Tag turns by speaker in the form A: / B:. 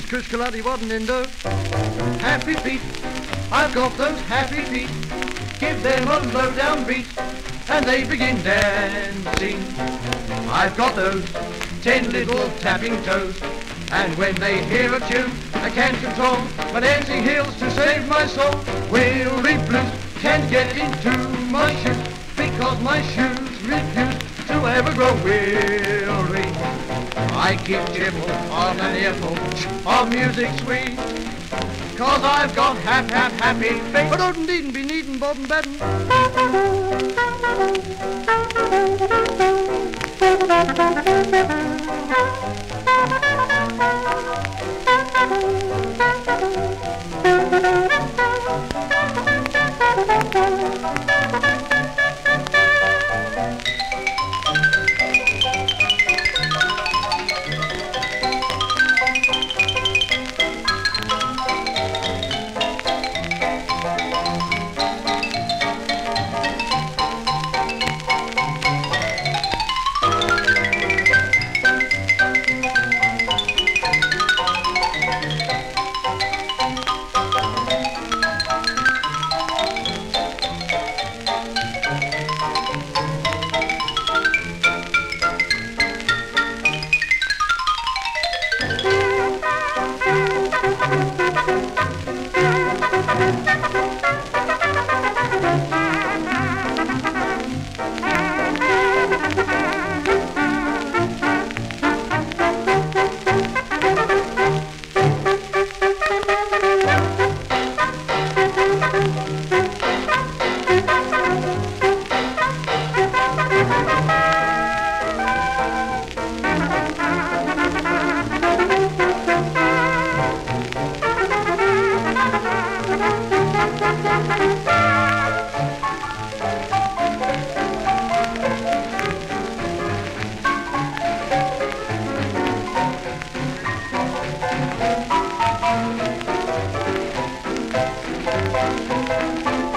A: kush kaladi wadnindo. Happy feet, I've got those happy feet. Give them a low down beat, and they begin dancing. I've got those ten little tapping toes, and when they hear a tune, I can't control my dancing heels to save my soul. Weary blues can't get into my shoes because my shoes refuse to ever grow weary. I keep cheerful on an earful of music sweet. Cause I've got hap hap happy feet. But don't need be needin' bob and batten.
B: Thank Música